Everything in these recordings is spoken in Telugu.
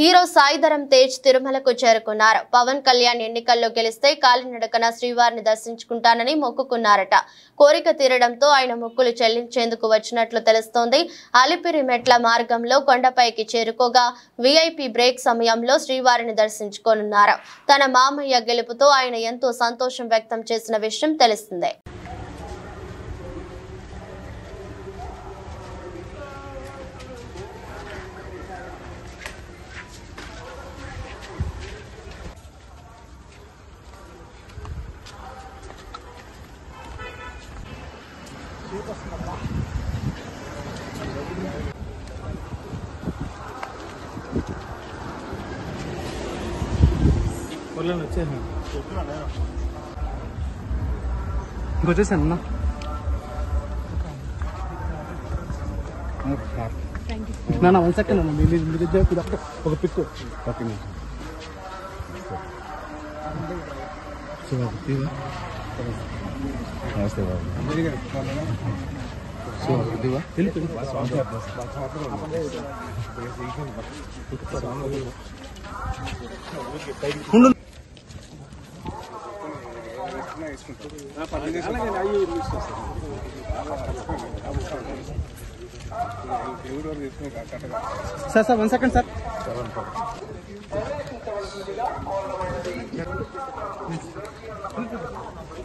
హీరో సాయిధరం తేజ్ తిరుమలకు చేరుకున్నారు పవన్ కళ్యాణ్ ఎన్నికల్లో గెలిస్తే కాలినడకన శ్రీవారిని దర్శించుకుంటానని మొక్కుకున్నారట కోరిక తీరడంతో ఆయన మొక్కులు చెల్లించేందుకు వచ్చినట్లు తెలుస్తోంది అలిపిరి మెట్ల మార్గంలో కొండపైకి చేరుకోగా వీఐపీ బ్రేక్ సమయంలో శ్రీవారిని దర్శించుకోనున్నారు తన మామయ్య గెలుపుతో ఆయన ఎంతో సంతోషం వ్యక్తం చేసిన విషయం తెలిసిందే 원래는 వచ్చేసాను ఇంక వచ్చేసాను అన్న నా వన్ సెకండ్ అన్న మీరు మీ దగ్గర ఇది ఒకటి ఒక పిక్ ఓకే చూడాలి ನಮಸ್ತೆ Babu sir sir one second sir seven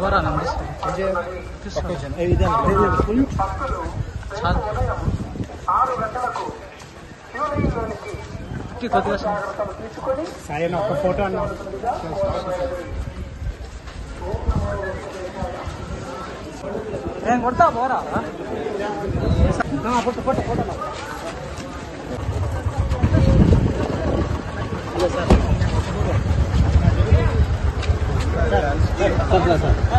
Bara nam this occasion. చాలా కొద్దిగా సాయి ఒక ఫోటో అన్నా నేను కొడతా పోరా కొట్టు కొట్టు కొట్టు 算算算。